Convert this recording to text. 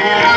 Yeah.